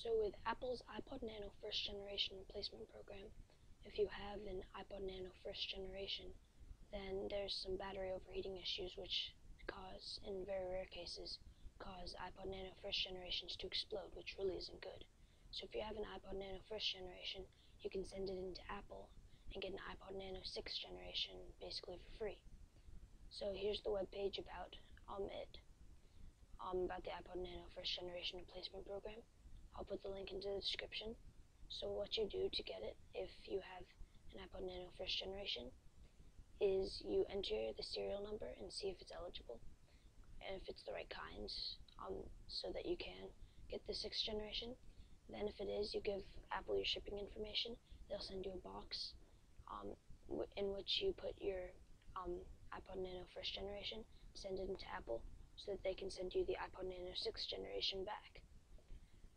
So with Apple's iPod Nano first generation replacement program, if you have an iPod Nano first generation, then there's some battery overheating issues which cause, in very rare cases, cause iPod Nano first generations to explode, which really isn't good. So if you have an iPod Nano first generation, you can send it into Apple and get an iPod Nano 6th generation basically for free. So here's the web page about um, it, um, about the iPod Nano first generation replacement program. I'll put the link into the description. So what you do to get it, if you have an iPod Nano first generation, is you enter the serial number and see if it's eligible, and if it's the right kind, um, so that you can get the sixth generation. Then if it is, you give Apple your shipping information. They'll send you a box um, in which you put your um, iPod Nano first generation, send it into Apple, so that they can send you the iPod Nano sixth generation back.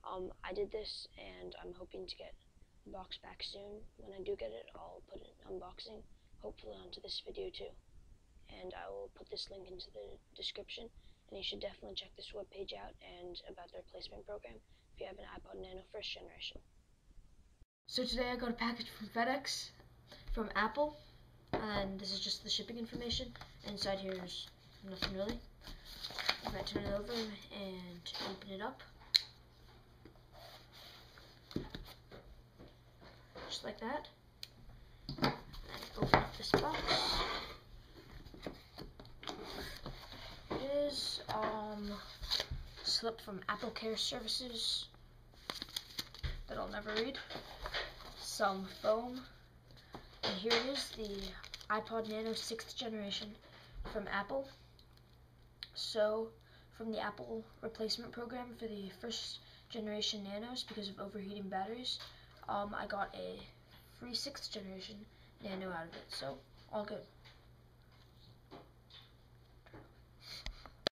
Um, I did this, and I'm hoping to get the box back soon. When I do get it, I'll put an unboxing, hopefully onto this video too. And I will put this link into the description, and you should definitely check this webpage out and about the replacement program if you have an iPod Nano first generation. So today I got a package from FedEx from Apple, and this is just the shipping information. Inside here is nothing really. I'm going to turn it over and open it up. Like that. And open up this box. It is um slip from Apple Care Services that I'll never read. Some foam. And here it is, the iPod Nano 6th generation from Apple. So, from the Apple replacement program for the first generation Nanos because of overheating batteries, um, I got a free 6th generation Nano out of it. So, all good.